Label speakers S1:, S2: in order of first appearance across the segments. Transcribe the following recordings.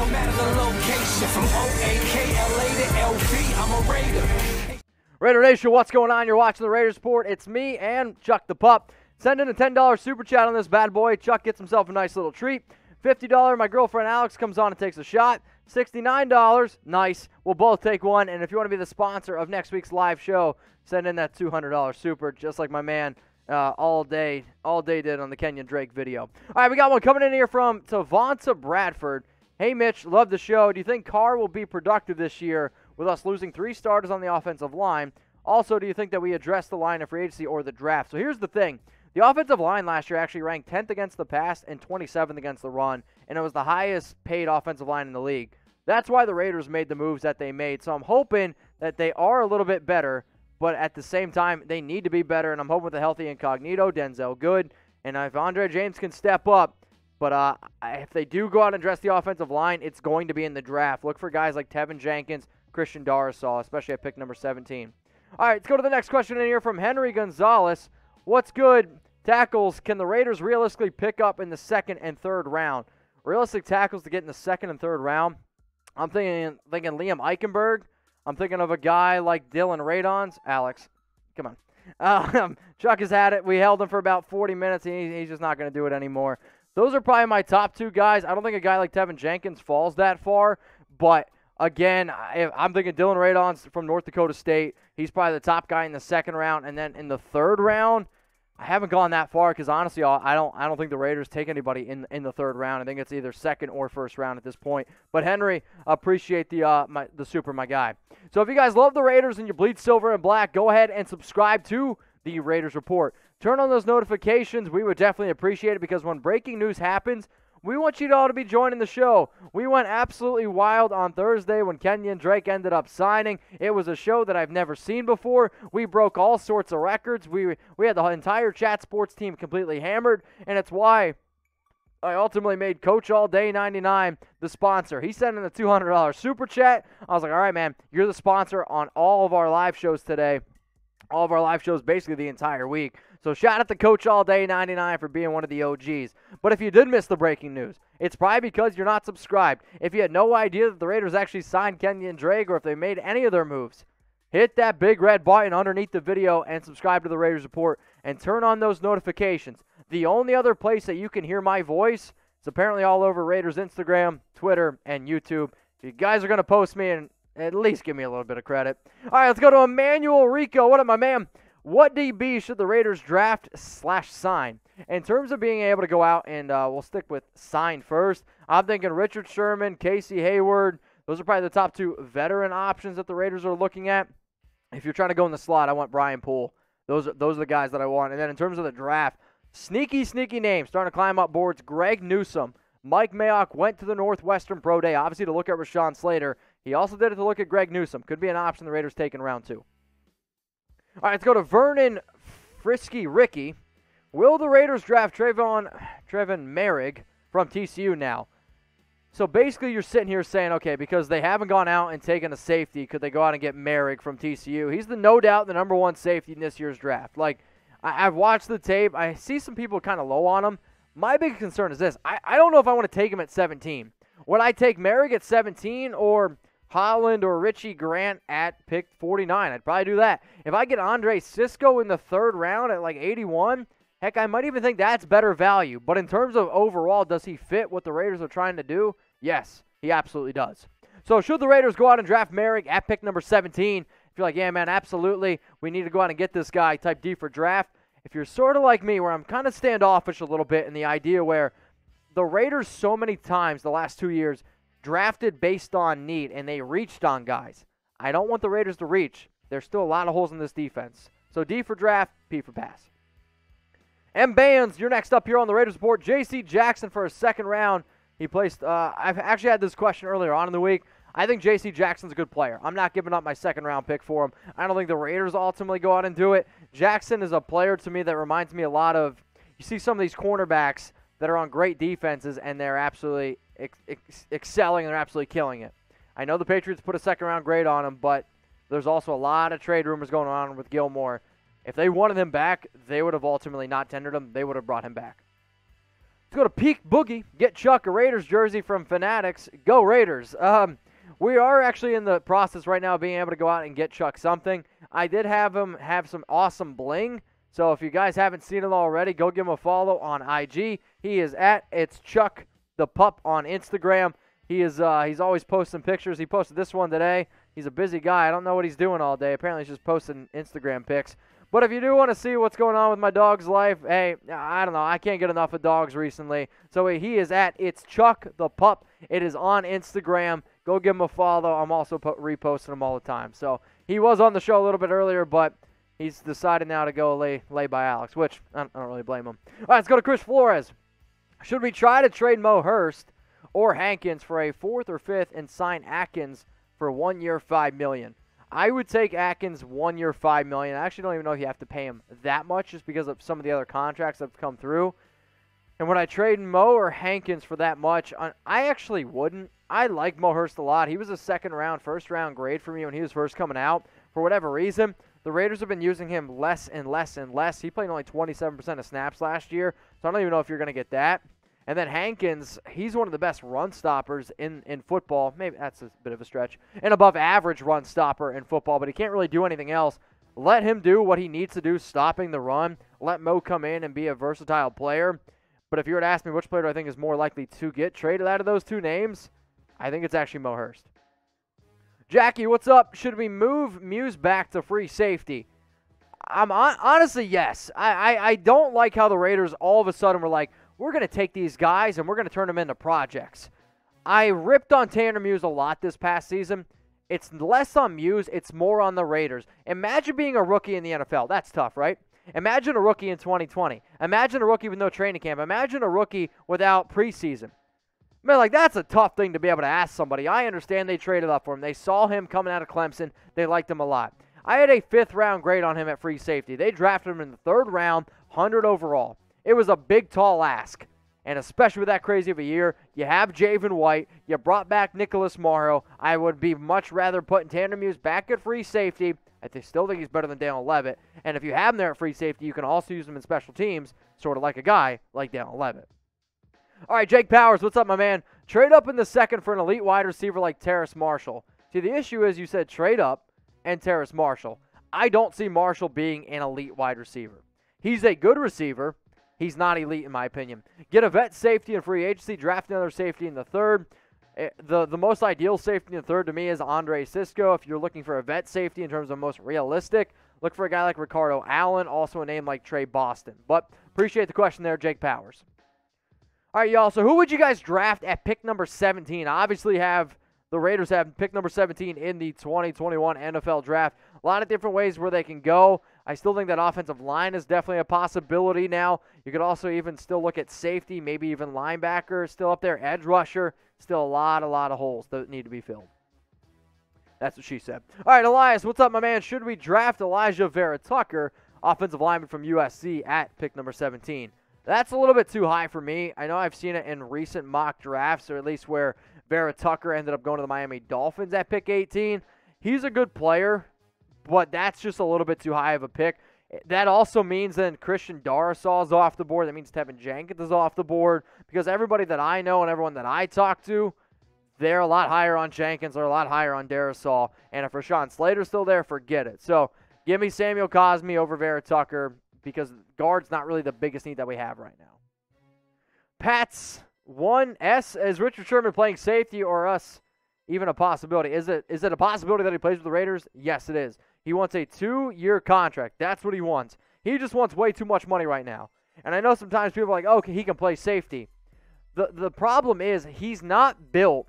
S1: no matter the location. From O-A-K-L-A to L-V, I'm a Raider.
S2: Raider Nation, what's going on? You're watching the Raiders Report. It's me and Chuck the Pup. Send in a $10 super chat on this bad boy. Chuck gets himself a nice little treat. $50, my girlfriend Alex comes on and takes a shot. $69, nice. We'll both take one. And if you want to be the sponsor of next week's live show, send in that $200 super, just like my man uh, all day, all day did on the Kenyon Drake video. All right, we got one coming in here from Tavonta Bradford. Hey, Mitch, love the show. Do you think Carr will be productive this year with us losing three starters on the offensive line? Also, do you think that we address the line of free agency or the draft? So here's the thing. The offensive line last year actually ranked 10th against the pass and 27th against the run, and it was the highest paid offensive line in the league. That's why the Raiders made the moves that they made. So I'm hoping that they are a little bit better, but at the same time, they need to be better. And I'm hoping with a healthy incognito, Denzelle Good, and if Andre James can step up. But uh, if they do go out and address the offensive line, it's going to be in the draft. Look for guys like Teven Jenkins, Christian Darrisaw, especially at pick number 17. All right, let's go to the next question in here from Henry Gonzalez. What's good? Tackles can the Raiders realistically pick up in the second and third round? Realistic tackles to get in the second and third round. I'm thinking thinking Liam Eichenberg. I'm thinking of a guy like Dillon Radunz. Alex, come on. Um, Chuck has had it. We held him for about 40 minutes, he's just not going to do it anymore. Those are probably my top two guys. I don't think a guy like Teven Jenkins falls that far, but again, I'm thinking Dillon Radunz from North Dakota State. He's probably the top guy in the second round, and then in the third round – I haven't gone that far because honestly, I don't I don't think the Raiders take anybody in in the third round. I think it's either second or first round at this point. But Henry, appreciate the uh my the super my guy. So if you guys love the Raiders and you bleed silver and black, go ahead and subscribe to the Raiders Report. Turn on those notifications. We would definitely appreciate it because when breaking news happens, we want you all to be joining the show. We went absolutely wild on Thursday when Kenyon Drake ended up signing. It was a show that I've never seen before. We broke all sorts of records. We we had the entire chat sports team completely hammered, and it's why I ultimately made Coach All Day 99 the sponsor. He sent in a $200 super chat. I was like, all right, man, you're the sponsor on all of our live shows today. All of our live shows basically the entire week. So shout out to Coach All Day 99 for being one of the OGs. But if you did miss the breaking news, it's probably because you're not subscribed. If you had no idea that the Raiders actually signed Kenyon Drake or if they made any of their moves, hit that big red button underneath the video and subscribe to the Raiders Report and turn on those notifications. The only other place that you can hear my voice is apparently all over Raiders Instagram, Twitter, and YouTube. If you guys are going to post me and at least give me a little bit of credit. All right, let's go to Emmanuel Rico. What up, my man? What DB should the Raiders draft slash sign? In terms of being able to go out and uh, we'll stick with sign first, I'm thinking Richard Sherman, Casey Hayward. Those are probably the top two veteran options that the Raiders are looking at. If you're trying to go in the slot, I want Brian Poole. Those are, those are the guys that I want. And then in terms of the draft, sneaky, sneaky names starting to climb up boards. Greg Newsome. Mike Mayock went to the Northwestern Pro Day, obviously to look at Rashawn Slater. He also did it to look at Greg Newsome. Could be an option the Raiders take in round two. All right, let's go to Vernon Frisky Ricky. Will the Raiders draft Trevon Trevon Moehrig from TCU now? So basically, you're sitting here saying, okay, because they haven't gone out and taken a safety, could they go out and get Moehrig from TCU? He's the no doubt the number one safety in this year's draft. Like, I, have watched the tape. I see some people kind of low on him. My big concern is this: I, I don't know if I want to take him at 17. Would I take Moehrig at 17 or Holland or Richie Grant at pick 49. I'd probably do that. If I get Andre Cisco in the third round at like 81, heck, I might even think that's better value. But in terms of overall, does he fit what the Raiders are trying to do? Yes, he absolutely does. So should the Raiders go out and draft Moehrig at pick number 17? If you're like, yeah, man, absolutely, we need to go out and get this guy, type D for draft. If you're sort of like me, where I'm kind of standoffish a little bit in the idea where the Raiders so many times the last two years drafted based on need, and they reached on guys. I don't want the Raiders to reach. There's still a lot of holes in this defense. So D for draft, P for pass. M. Bands, you're next up here on the Raiders report. J.C. Jackson for a second round. He placed. Uh, I've actually had this question earlier on in the week. I think J.C. Jackson's a good player. I'm not giving up my second round pick for him. I don't think the Raiders ultimately go out and do it. Jackson is a player to me that reminds me a lot of. You see some of these cornerbacks that are on great defenses and they're absolutely ex- ex- excelling and they're absolutely killing it. I know the Patriots put a second round grade on him, but there's also a lot of trade rumors going on with Gilmore. If they wanted him back, they would have ultimately not tendered him. They would have brought him back. Let's go to Peak Boogie. Get Chuck a Raiders jersey from Fanatics. Go Raiders. Um, we are actually in the process right now of being able to go out and get Chuck something. I did have him have some awesome bling. So if you guys haven't seen it already, go give him a follow on IG. He is at it's Chuck the Pup on Instagram. He is uh, he's always posting pictures. He posted this one today. He's a busy guy. I don't know what he's doing all day. Apparently, he's just posting Instagram pics. But if you do want to see what's going on with my dog's life, hey, I don't know. I can't get enough of dogs recently. So he is at It's Chuck the Pup. It is on Instagram. Go give him a follow. I'm also reposting him all the time. So he was on the show a little bit earlier, but he's decided now to go lay lay by Alex, which I don't, I don't really blame him. All right, let's go to Chris Flores. Should we try to trade Mo Hurst or Hankins for a fourth or fifth and sign Atkins for one year, five million? I would take Atkins one year, five million. I actually don't even know if you have to pay him that much, just because of some of the other contracts that have come through. And would I trade Mo or Hankins for that much? I actually wouldn't. I like Mo Hurst a lot. He was a second round, first round grade for me when he was first coming out. For whatever reason, the Raiders have been using him less and less and less. He played only 27% of snaps last year, so I don't even know if you're going to get that. And then Hankins, he's one of the best run stoppers in, in football. Maybe that's a bit of a stretch. An above average run stopper in football, but he can't really do anything else. Let him do what he needs to do, stopping the run. Let Mo come in and be a versatile player. But if you were to ask me which player do I think is more likely to get traded out of those two names, I think it's actually Mo Hurst. Jackie, what's up? Should we move Muse back to free safety? I'm on, honestly yes. I, I, I don't like how the Raiders all of a sudden were like, we're going to take these guys and we're going to turn them into projects. I ripped on Tanner Muse a lot this past season. It's less on Muse, it's more on the Raiders. Imagine being a rookie in the NFL. That's tough, right? Imagine a rookie in 2020. Imagine a rookie with no training camp. Imagine a rookie without preseason. Man, like that's a tough thing to be able to ask somebody. I understand they traded up for him. They saw him coming out of Clemson. They liked him a lot. I had a fifth round grade on him at free safety. They drafted him in the third round, 100 overall. It was a big, tall ask. And especially with that crazy of a year, you have Javin White, you brought back Nicholas Morrow. I would be much rather putting Tanner Muse back at free safety. I still think he's better than Dallin Leavitt. And if you have him there at free safety, you can also use him in special teams, sort of like a guy like Dallin Leavitt. All right, Jake Powers, what's up, my man? Trade up in the second for an elite wide receiver like Terrace Marshall. See, the issue is you said trade up and Terrace Marshall. I don't see Marshall being an elite wide receiver. He's a good receiver, He's not elite in my opinion. Get a vet safety in free agency, draft another safety in the third. Eh, the the most ideal safety in the third to me is Andre Cisco. If you're looking for a vet safety in terms of most realistic, look for a guy like Ricardo Allen, also a name like Tre Boston. But appreciate the question there, Jake Powers. All right, y'all. So who would you guys draft at pick number 17? I obviously have the Raiders have pick number 17 in the 2021 NFL draft. A lot of different ways where they can go. I still think that offensive line is definitely a possibility now. You could also even still look at safety, maybe even linebacker still up there, edge rusher. Still a lot, a lot of holes that need to be filled. That's what she said. All right, Elias, what's up, my man? Should we draft Alijah Vera-Tucker, offensive lineman from USC, at pick number 17? That's a little bit too high for me. I know I've seen it in recent mock drafts, or at least where Vera-Tucker ended up going to the Miami Dolphins at pick 18. He's a good player but that's just a little bit too high of a pick. That also means then Christian Darrisaw is off the board. That means Teven Jenkins is off the board because everybody that I know and everyone that I talk to, they're a lot higher on Jenkins. They're a lot higher on Darrisaw. And if Rashawn Slater's still there, forget it. So give me Samuel Cosmi over Vera-Tucker because guard's not really the biggest need that we have right now. Pats one S is Richard Sherman playing safety or us even a possibility? Is it is it a possibility that he plays with the Raiders? Yes, it is. He wants a two year contract. That's what he wants. He just wants way too much money right now. And I know sometimes people are like, oh, he can play safety. The, the problem is he's not built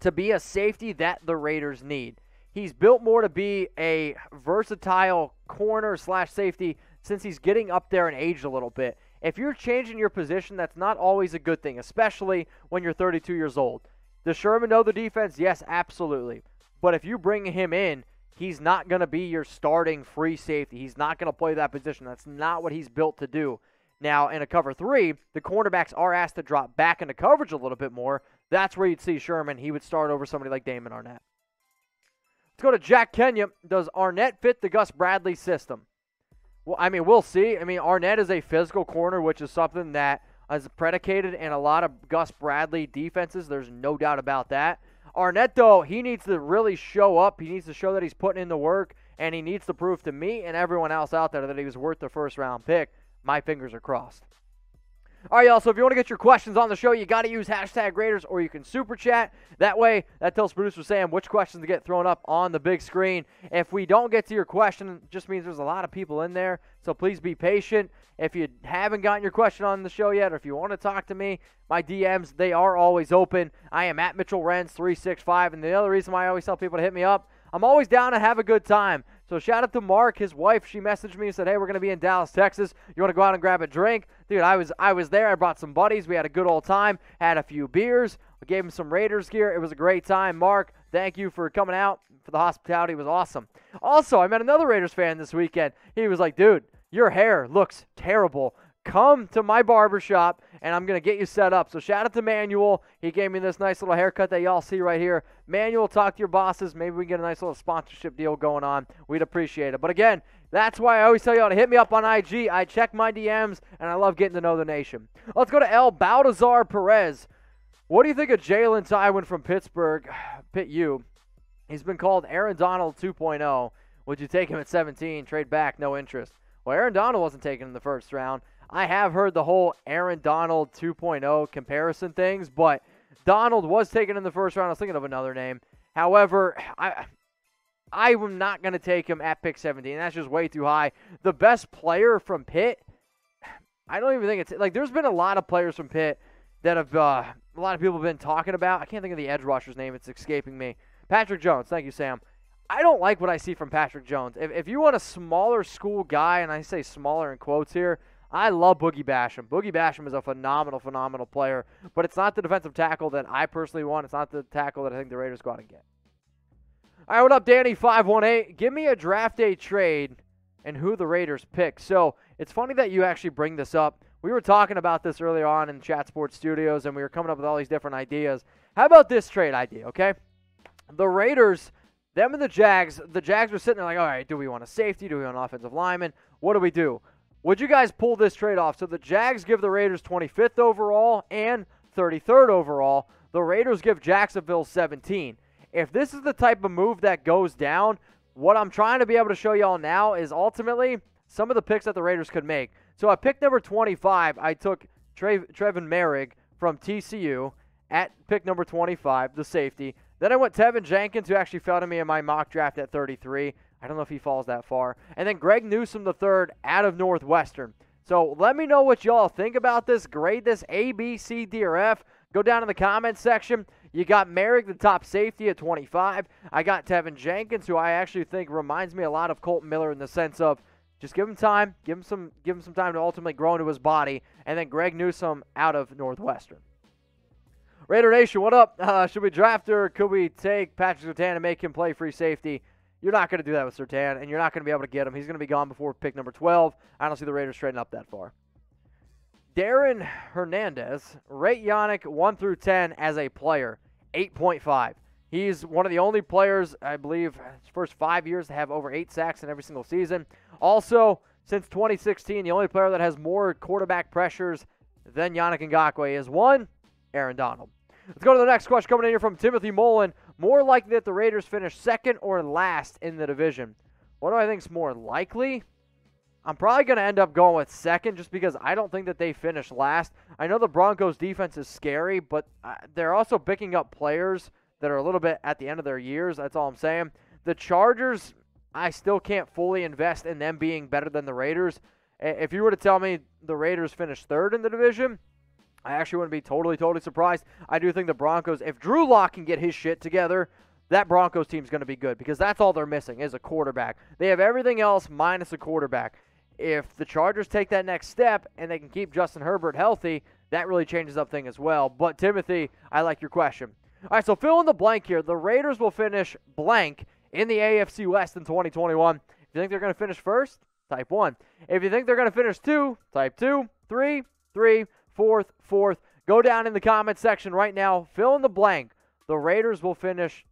S2: to be a safety that the Raiders need. He's built more to be a versatile corner slash safety since he's getting up there in age a little bit. If you're changing your position, that's not always a good thing, especially when you're 32 years old. Does Sherman know the defense? Yes, absolutely. But if you bring him in He's not going to be your starting free safety. He's not going to play that position. That's not what he's built to do. Now, in a cover three, the cornerbacks are asked to drop back into coverage a little bit more. That's where you'd see Sherman. He would start over somebody like Damon Arnette. Let's go to Jack Kenya. Does Arnette fit the Gus Bradley system? Well, I mean, we'll see. I mean, Arnette is a physical corner, which is something that is predicated in a lot of Gus Bradley defenses. There's no doubt about that. Arnette, though, he needs to really show up. He needs to show that he's putting in the work, and he needs to prove to me and everyone else out there that he was worth the first round pick. My fingers are crossed. All right, y'all. So if you want to get your questions on the show, you got to use hashtag Raiders or you can super chat. That way, that tells producer Sam which questions to get thrown up on the big screen. If we don't get to your question, just means there's a lot of people in there. So please be patient. If you haven't gotten your question on the show yet, or if you want to talk to me, my DMs, they are always open. I am at Mitchell Renz 365. And the other reason why I always tell people to hit me up, I'm always down to have a good time. So shout out to Mark, his wife. She messaged me and said, "Hey, we're gonna be in Dallas, Texas. You want to go out and grab a drink, dude?" I was I was there. I brought some buddies. We had a good old time. Had a few beers. I gave him some Raiders gear. It was a great time. Mark, thank you for coming out for the hospitality. It was awesome. Also, I met another Raiders fan this weekend. He was like, "Dude, your hair looks terrible." Come to my barbershop and I'm going to get you set up. So shout out to Manuel. He gave me this nice little haircut that y'all see right here. Manuel, talk to your bosses. Maybe we can get a nice little sponsorship deal going on. We'd appreciate it. But again, that's why I always tell y'all to hit me up on IG. I check my DMs and I love getting to know the nation. Let's go to El Baltazar Perez. What do you think of Jaylen Twyman from Pittsburgh? Pit U. He's been called Aaron Donald 2.0. Would you take him at 17? Trade back, no interest. Well, Aaron Donald wasn't taken in the first round. I have heard the whole Aaron Donald 2.0 comparison things, but Donald was taken in the first round. I was thinking of another name. However, I I am not going to take him at pick 17. That's just way too high. The best player from Pitt, I don't even think it's like there's been a lot of players from Pitt that have uh, a lot of people have been talking about. I can't think of the edge rusher's name. It's escaping me. Patrick Jones. Thank you, Sam. I don't like what I see from Patrick Jones. If, if you want a smaller school guy, and I say smaller in quotes here, I love Boogie Basham. Boogie Basham is a phenomenal, phenomenal player, but it's not the defensive tackle that I personally want. It's not the tackle that I think the Raiders go out and get. All right, what up, Danny518? Give me a draft day trade and who the Raiders pick. So it's funny that you actually bring this up. We were talking about this earlier on in Chat Sports Studios, and we were coming up with all these different ideas. How about this trade idea, okay? The Raiders, them and the Jags, the Jags were sitting there like, all right, do we want a safety? Do we want an offensive lineman? What do we do? Would you guys pull this trade off? So the Jags give the Raiders 25th overall and 33rd overall. The Raiders give Jacksonville 17. If this is the type of move that goes down, what I'm trying to be able to show y'all now is ultimately some of the picks that the Raiders could make. So at pick number 25, I took Tre- Trevon Moehrig from TCU at pick number 25, the safety. Then I went Teven Jenkins, who actually fell to me in my mock draft at 33. I don't know if he falls that far. And then Greg Newsome the third out of Northwestern. So let me know what y'all think about this. Grade this A, B, C, D, or F. Go down in the comments section. You got Moehrig, the top safety at 25. I got Teven Jenkins, who I actually think reminds me a lot of Kolton Miller in the sense of just give him time, give him some, give him some time to ultimately grow into his body. And then Greg Newsome out of Northwestern. Raider Nation, what up? Uh, should we draft or could we take Patrick Surtain and make him play free safety? You're not going to do that with Surtain, and you're not going to be able to get him. He's going to be gone before pick number 12. I don't see the Raiders trading up that far. Darren Hernandez, rate Yannick 1 through 10 as a player, 8.5. He's one of the only players, I believe, first five years to have over eight sacks in every single season. Also, since 2016, the only player that has more quarterback pressures than Yannick Ngakoue is one, Aaron Donald. Let's go to the next question coming in here from Timothy Mullen more likely that the Raiders finish second or last in the division. What do I think is more likely? I'm probably going to end up going with second just because I don't think that they finish last. I know the Broncos defense is scary, but uh, they're also picking up players that are a little bit at the end of their years. That's all I'm saying. The Chargers, I still can't fully invest in them being better than the Raiders. If you were to tell me the Raiders finish third in the division, I actually wouldn't be totally, totally surprised. I do think the Broncos, if Drew Lock can get his shit together, that Broncos team's going to be good because that's all they're missing is a quarterback. They have everything else minus a quarterback. If the Chargers take that next step and they can keep Justin Herbert healthy, that really changes up thing as well. But Timothy, I like your question. All right, so fill in the blank here. The Raiders will finish blank in the AFC West in 2021. If you think they're going to finish first, type 1. If you think they're going to finish 2, type 2, 3, 3, fourth, fourth. Go down in the comment section right now. Fill in the blank. The Raiders will finish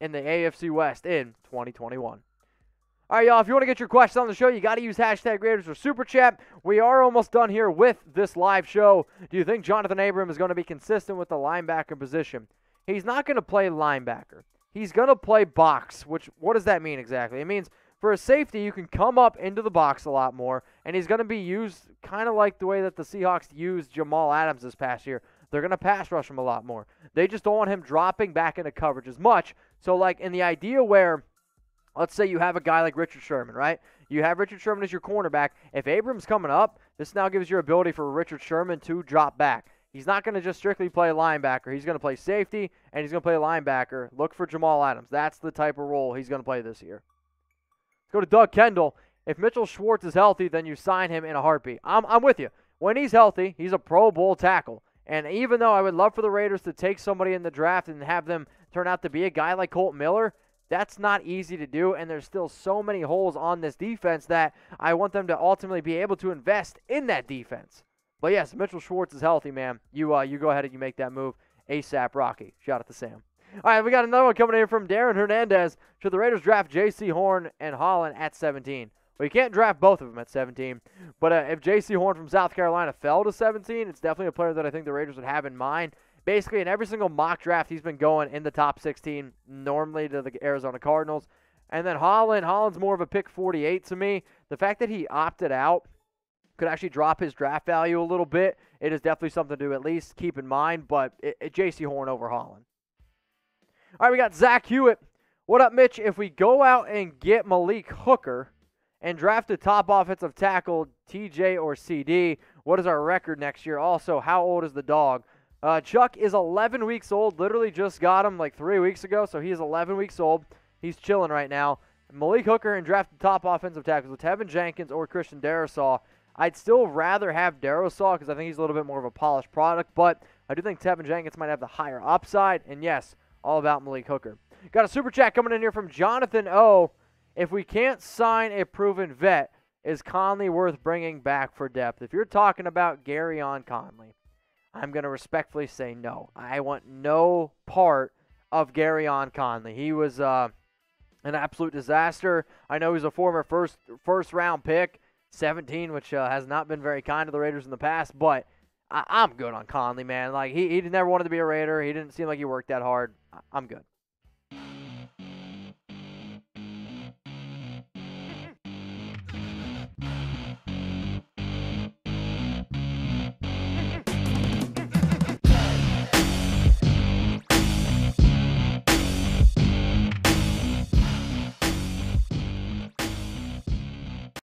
S2: in the AFC West in 2021. All right, y'all, if you want to get your questions on the show, you got to use hashtag Raiders or Super Chat. We are almost done here with this live show. Do you think Jonathan Abram is going to be consistent with the linebacker position? He's not going to play linebacker. He's going to play box, which, what does that mean exactly? It means for a safety, you can come up into the box a lot more, and he's going to be used kind of like the way that the Seahawks used Jamal Adams this past year. They're going to pass rush him a lot more. They just don't want him dropping back into coverage as much. So, like, in the idea where let's say you have a guy like Richard Sherman, right? You have Richard Sherman as your cornerback. If Abrams coming up, this now gives you ability for Richard Sherman to drop back. He's not going to just strictly play linebacker. He's going to play safety and he's going to play linebacker. Look for Jamal Adams. That's the type of role he's going to play this year. Go to Doug Kendall. If Mitchell Schwartz is healthy, then you sign him in a heartbeat. I'm, I'm with you. When he's healthy, he's a Pro Bowl tackle. And even though I would love for the Raiders to take somebody in the draft and have them turn out to be a guy like Colt Miller, that's not easy to do, and there's still so many holes on this defense that I want them to ultimately be able to invest in that defense. But yes, Mitchell Schwartz is healthy, man. You uh, you go ahead and you make that move ASAP, Rocky. Shout out to Sam. All right, we got another one coming in from Darren Hernandez. Should the Raiders draft Jaycee Horn and Holland at 17? Well, you can't draft both of them at 17. But uh, if Jaycee Horn from South Carolina fell to 17, it's definitely a player that I think the Raiders would have in mind basically in every single mock draft, he's been going in the top 16, normally to the Arizona Cardinals. And then Holland, Holland's more of a pick 48 to me. The fact that he opted out could actually drop his draft value a little bit. It is definitely something to at least keep in mind, but it, it, Jaycee Horn over Holland. All right, we got Zach Hewitt. What up, Mitch? If we go out and get Malik Hooker and draft a top offensive tackle, TJ or CD, what is our record next year? Also, how old is the dog? Uh, Chuck is 11 weeks old. Literally just got him like three weeks ago, so he is 11 weeks old. He's chilling right now. Malik Hooker and draft the top offensive tackles with Teven Jenkins or Christian Darrisaw. I'd still rather have Darrisaw because I think he's a little bit more of a polished product, but I do think Teven Jenkins might have the higher upside. And yes, all about Malik Hooker. Got a super chat coming in here from Jonathan O. If we can't sign a proven vet, is Conley worth bringing back for depth? If you're talking about Gareon Conley, I'm going to respectfully say no. I want no part of Gareon Conley. He was uh, an absolute disaster. I know he's a former first first round pick, 17, which uh, has not been very kind to the Raiders in the past, but I- am good on Conley, man. Like he, he never wanted to be a Raider. He didn't seem like he worked that hard. I- I'm good.